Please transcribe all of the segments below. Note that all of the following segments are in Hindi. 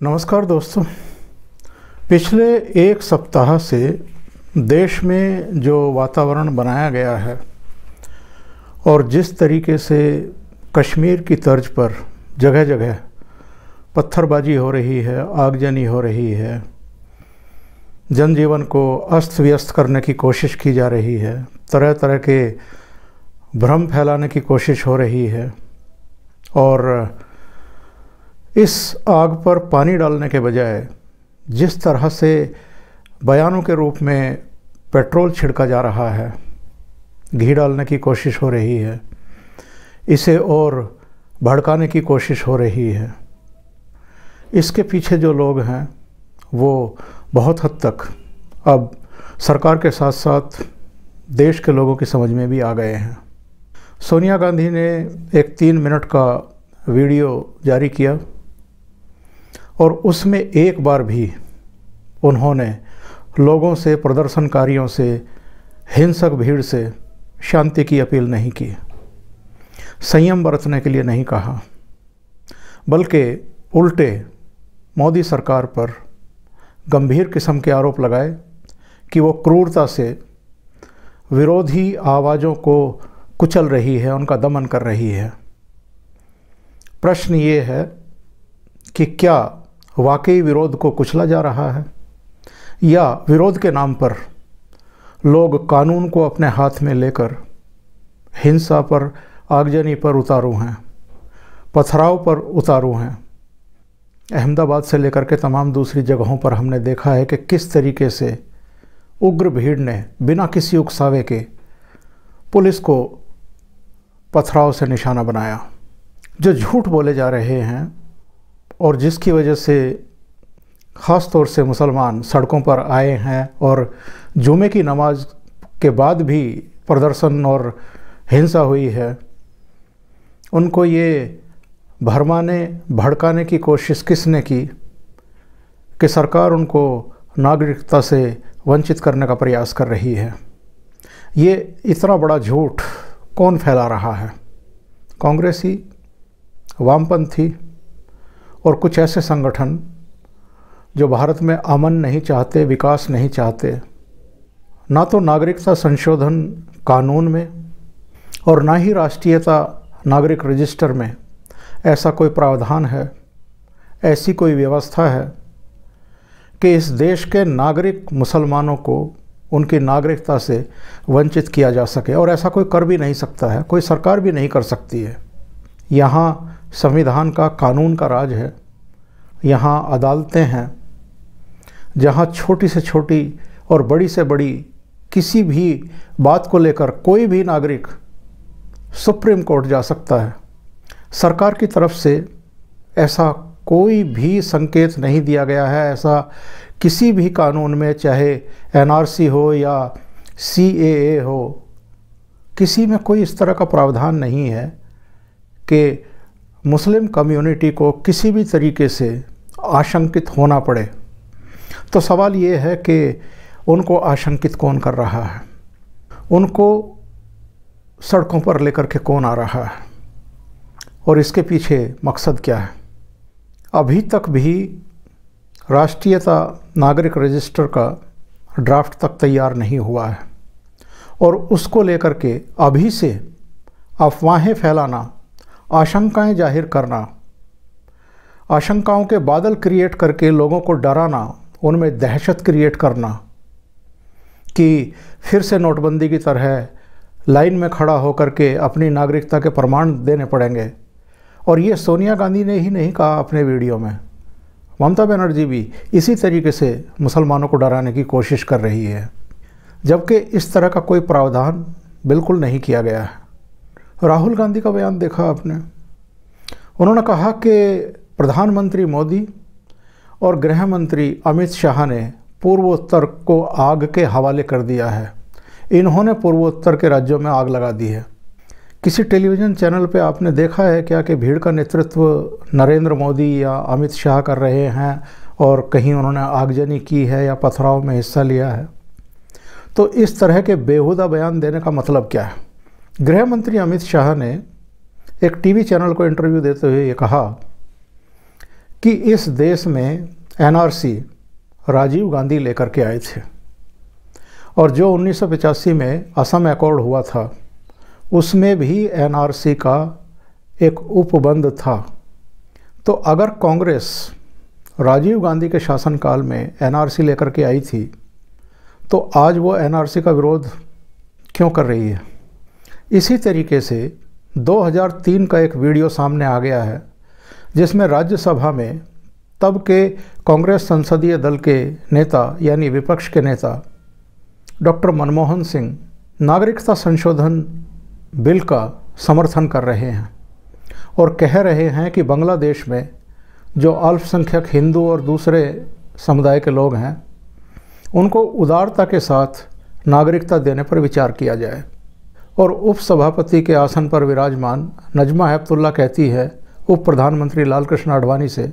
नमस्कार दोस्तों। पिछले एक सप्ताह से देश में जो वातावरण बनाया गया है और जिस तरीके से कश्मीर की तर्ज पर जगह जगह पत्थरबाजी हो रही है, आगजनी हो रही है, जनजीवन को अस्त व्यस्त करने की कोशिश की जा रही है तरह तरह के भ्रम फैलाने की कोशिश हो रही है और इस आग पर पानी डालने के बजाय जिस तरह से बयानों के रूप में पेट्रोल छिड़का जा रहा है, घी डालने की कोशिश हो रही है, इसे और भड़काने की कोशिश हो रही है, इसके पीछे जो लोग हैं, वो बहुत हद तक अब सरकार के साथ साथ देश के लोगों की समझ में भी आ गए हैं। सोनिया गांधी ने एक तीन मिनट का वीडियो जारी किया। और उसमें एक बार भी उन्होंने लोगों से, प्रदर्शनकारियों से, हिंसक भीड़ से शांति की अपील नहीं की। संयम बरतने के लिए नहीं कहा, बल्कि उल्टे मोदी सरकार पर गंभीर किस्म के आरोप लगाए कि वो क्रूरता से विरोधी आवाज़ों को कुचल रही है, उनका दमन कर रही है। प्रश्न ये है कि क्या वाकई विरोध को कुचला जा रहा है? या विरोध के नाम पर लोग कानून को अपने हाथ में लेकर हिंसा पर, आगजनी पर उतारू हैं, पथराव पर उतारू हैं? अहमदाबाद से लेकर के तमाम दूसरी जगहों पर हमने देखा है कि किस तरीके से उग्र भीड़ ने बिना किसी उकसावे के पुलिस को पथराव से निशाना बनाया। जो झूठ बोले जा रहे हैं और जिसकी वजह से ख़ास तौर से मुसलमान सड़कों पर आए हैं और जुमे की नमाज़ के बाद भी प्रदर्शन और हिंसा हुई है, उनको ये भरमाने, भड़काने की कोशिश किसने की कि सरकार उनको नागरिकता से वंचित करने का प्रयास कर रही है? ये इतना बड़ा झूठ कौन फैला रहा है? कांग्रेसी, वामपंथी और कुछ ऐसे संगठन जो भारत में अमन नहीं चाहते, विकास नहीं चाहते, ना तो नागरिकता संशोधन कानून में और ना ही राष्ट्रीयता नागरिक रजिस्टर में ऐसा कोई प्रावधान है, ऐसी कोई व्यवस्था है कि इस देश के नागरिक मुसलमानों को उनकी नागरिकता से वंचित किया जा सके? और ऐसा कोई कर भी नहीं सकता है, कोई सरकार भी नहीं कर सकती है। यहाँ संविधान का कानून का राज है, यहाँ अदालतें हैं, जहाँ छोटी से छोटी और बड़ी से बड़ी किसी भी बात को लेकर कोई भी नागरिक सुप्रीम कोर्ट जा सकता है। सरकार की तरफ़ से ऐसा कोई भी संकेत नहीं दिया गया है, ऐसा किसी भी कानून में, चाहे एनआरसी हो या सीएए हो, किसी में कोई इस तरह का प्रावधान नहीं है कि मुस्लिम कम्युनिटी को किसी भी तरीके से आशंकित होना पड़े तो सवाल ये है कि उनको आशंकित कौन कर रहा है? उनको सड़कों पर लेकर के कौन आ रहा है? और इसके पीछे मकसद क्या है? अभी तक भी राष्ट्रीयता नागरिक रजिस्टर का ड्राफ्ट तक तैयार नहीं हुआ है। और उसको लेकर के अभी से अफवाहें फैलाना आशंकाएँ ज़ाहिर करना, आशंकाओं के बादल क्रिएट करके लोगों को डराना, उनमें दहशत क्रिएट करना, कि फिर से नोटबंदी की तरह लाइन में खड़ा होकर के अपनी नागरिकता के प्रमाण देने पड़ेंगे। और ये सोनिया गांधी ने ही नहीं कहा अपने वीडियो में। ममता बनर्जी भी इसी तरीके से मुसलमानों को डराने की कोशिश कर रही है, जबकि इस तरह का कोई प्रावधान बिल्कुल नहीं किया गया है। राहुल गांधी का बयान देखा आपने। उन्होंने कहा कि प्रधानमंत्री मोदी और गृह मंत्री अमित शाह ने पूर्वोत्तर को आग के हवाले कर दिया है। इन्होंने पूर्वोत्तर के राज्यों में आग लगा दी है। किसी टेलीविज़न चैनल पे आपने देखा है क्या कि भीड़ का नेतृत्व नरेंद्र मोदी या अमित शाह कर रहे हैं और कहीं उन्होंने आगजनी की है या पथराव में हिस्सा लिया है? तो इस तरह के बेहुदा बयान देने का मतलब क्या है? गृह मंत्री अमित शाह ने एक टीवी चैनल को इंटरव्यू देते हुए ये कहा कि इस देश में एनआरसी राजीव गांधी लेकर के आए थे और जो उन्नीस सौ पचासी में असम अकॉर्ड हुआ था, उसमें भी एनआरसी का एक उपबंध था। तो अगर कांग्रेस राजीव गांधी के शासनकाल में एनआरसी लेकर के आई थी तो आज वो एनआरसी का विरोध क्यों कर रही है? इसी तरीके से 2003 का एक वीडियो सामने आ गया है, जिसमें राज्यसभा में तब के कांग्रेस संसदीय दल के नेता यानी विपक्ष के नेता डॉक्टर मनमोहन सिंह नागरिकता संशोधन बिल का समर्थन कर रहे हैं और कह रहे हैं कि बांग्लादेश में जो अल्पसंख्यक हिंदू और दूसरे समुदाय के लोग हैं, उनको उदारता के साथ नागरिकता देने पर विचार किया जाए। और उपसभापति के आसन पर विराजमान नजमा हैप्तुल्ला कहती है, उप प्रधानमंत्री लाल कृष्ण आडवाणी से,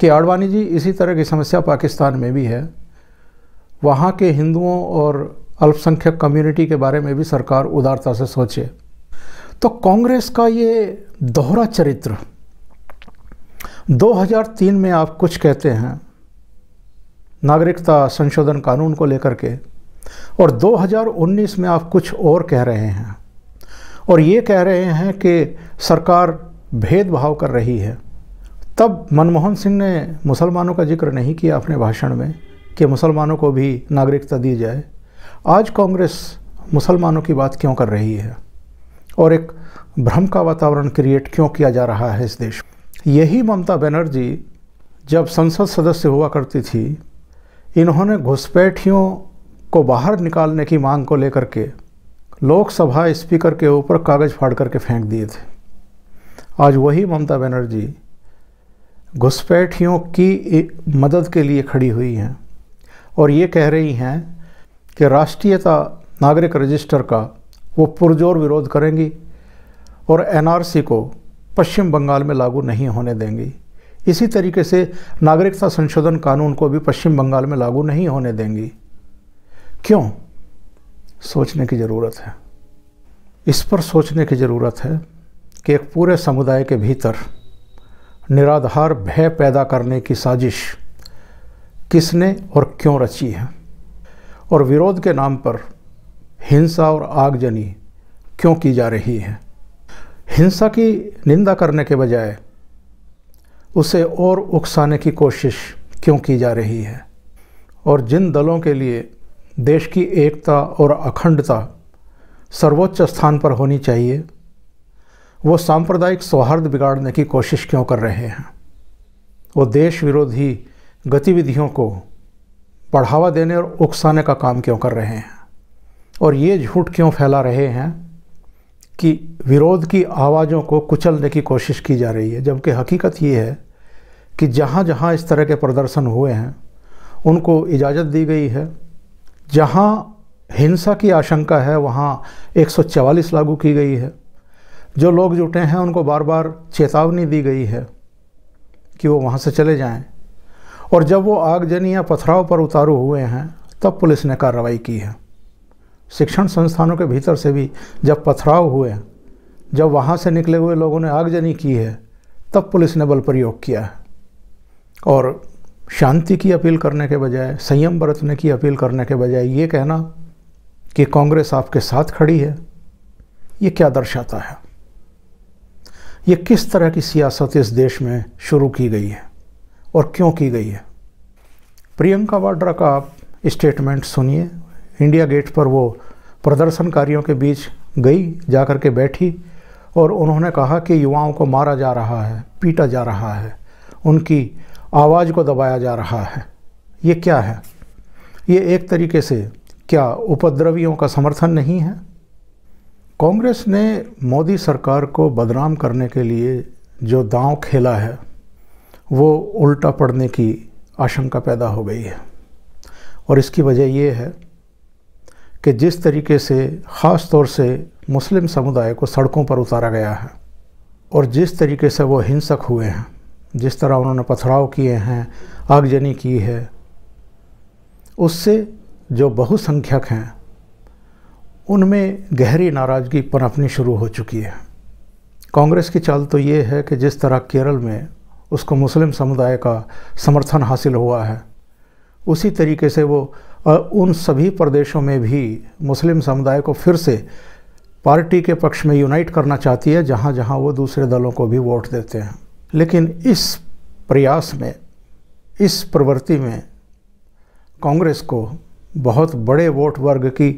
कि आडवाणी जी इसी तरह की समस्या पाकिस्तान में भी है। वहाँ के हिंदुओं और अल्पसंख्यक कम्युनिटी के बारे में भी सरकार उदारता से सोचे। तो कांग्रेस का ये दोहरा चरित्र 2003 में आप कुछ कहते हैं, नागरिकता संशोधन कानून को लेकर के और 2019 में आप कुछ और कह रहे हैं। और ये कह रहे हैं कि सरकार भेदभाव कर रही है। तब मनमोहन सिंह ने मुसलमानों का ज़िक्र नहीं किया अपने भाषण में कि मुसलमानों को भी नागरिकता दी जाए। आज कांग्रेस मुसलमानों की बात क्यों कर रही है? और एक भ्रम का वातावरण क्रिएट क्यों किया जा रहा है इस देश में? यही ममता बनर्जी जब संसद सदस्य हुआ करती थी, इन्होंने घुसपैठियों को बाहर निकालने की मांग को लेकर के लोकसभा स्पीकर के ऊपर कागज़ फाड़ करके फेंक दिए थे। आज वही ममता बनर्जी घुसपैठियों की मदद के लिए खड़ी हुई हैं और ये कह रही हैं कि राष्ट्रीयता नागरिक रजिस्टर का वो पुरजोर विरोध करेंगी और एनआरसी को पश्चिम बंगाल में लागू नहीं होने देंगी। इसी तरीके से नागरिकता संशोधन कानून को भी पश्चिम बंगाल में लागू नहीं होने देंगी। क्यों? सोचने की ज़रूरत है। इस पर सोचने की ज़रूरत है कि एक पूरे समुदाय के भीतर निराधार भय पैदा करने की साजिश किसने और क्यों रची है? और विरोध के नाम पर हिंसा और आगजनी क्यों की जा रही है? हिंसा की निंदा करने के बजाय उसे और उकसाने की कोशिश क्यों की जा रही है? और जिन दलों के लिए देश की एकता और अखंडता सर्वोच्च स्थान पर होनी चाहिए। वो सांप्रदायिक सौहार्द बिगाड़ने की कोशिश क्यों कर रहे हैं? वो देश विरोधी गतिविधियों को बढ़ावा देने और उकसाने का काम क्यों कर रहे हैं? और ये झूठ क्यों फैला रहे हैं कि विरोध की आवाज़ों को कुचलने की कोशिश की जा रही है? जबकि हकीकत ये है कि जहाँ जहाँ इस तरह के प्रदर्शन हुए हैं, उनको इजाज़त दी गई है। जहाँ हिंसा की आशंका है, वहाँ 144 लागू की गई है। जो लोग जुटे हैं, उनको बार बार चेतावनी दी गई है कि वो वहाँ से चले जाएँ। और जब वो आगजनी या पथराव पर उतारू हुए हैं, तब पुलिस ने कार्रवाई की है। शिक्षण संस्थानों के भीतर से भी जब पथराव हुए, जब वहाँ से निकले हुए लोगों ने आगजनी की है, तब पुलिस ने बल प्रयोग किया है। और शांति की अपील करने के बजाय, संयम बरतने की अपील करने के बजाय ये कहना कि कांग्रेस आपके साथ खड़ी है, ये क्या दर्शाता है? ये किस तरह की सियासत इस देश में शुरू की गई है और क्यों की गई है? प्रियंका वाड्रा का आप स्टेटमेंट सुनिए। इंडिया गेट पर वो प्रदर्शनकारियों के बीच गई जा कर के बैठी और उन्होंने कहा कि युवाओं को मारा जा रहा है, पीटा जा रहा है। उनकी आवाज़ को दबाया जा रहा है। ये क्या है? ये एक तरीके से क्या उपद्रवियों का समर्थन नहीं है? कांग्रेस ने मोदी सरकार को बदनाम करने के लिए जो दांव खेला है, वो उल्टा पड़ने की आशंका पैदा हो गई है। और इसकी वजह ये है कि जिस तरीके से, ख़ास तौर से मुस्लिम समुदाय को सड़कों पर उतारा गया है और जिस तरीके से वो हिंसक हुए हैं जिस तरह उन्होंने पथराव किए हैं, आगजनी की है, उससे जो बहुसंख्यक हैं, उनमें गहरी नाराज़गी पनपनी शुरू हो चुकी है। कांग्रेस की चाल तो ये है कि जिस तरह केरल में उसको मुस्लिम समुदाय का समर्थन हासिल हुआ है, उसी तरीके से वो उन सभी प्रदेशों में भी मुस्लिम समुदाय को फिर से पार्टी के पक्ष में यूनाइट करना चाहती है जहाँ जहाँ वो दूसरे दलों को भी वोट देते हैं। लेकिन इस प्रयास में, इस प्रवृत्ति में कांग्रेस को बहुत बड़े वोट वर्ग की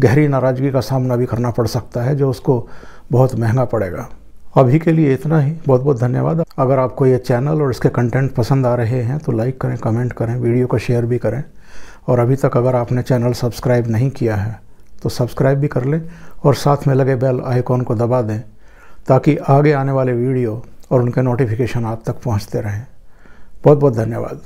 गहरी नाराज़गी का सामना भी करना पड़ सकता है, जो उसको बहुत महँगा पड़ेगा। अभी के लिए इतना ही। बहुत बहुत धन्यवाद। अगर आपको ये चैनल और इसके कंटेंट पसंद आ रहे हैं तो लाइक करें, कमेंट करें, वीडियो को शेयर भी करें। और अभी तक अगर आपने चैनल सब्सक्राइब नहीं किया है तो सब्सक्राइब भी कर लें और साथ में लगे बेल आइकॉन को दबा दें, ताकि आगे आने वाले वीडियो और उनके नोटिफिकेशन आप तक पहुँचते रहें। बहुत बहुत धन्यवाद।